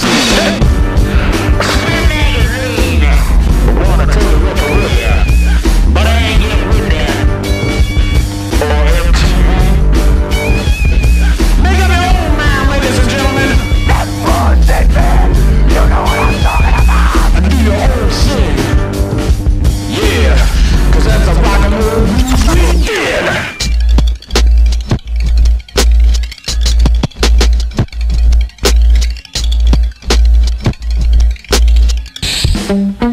Hey! Mm-hmm.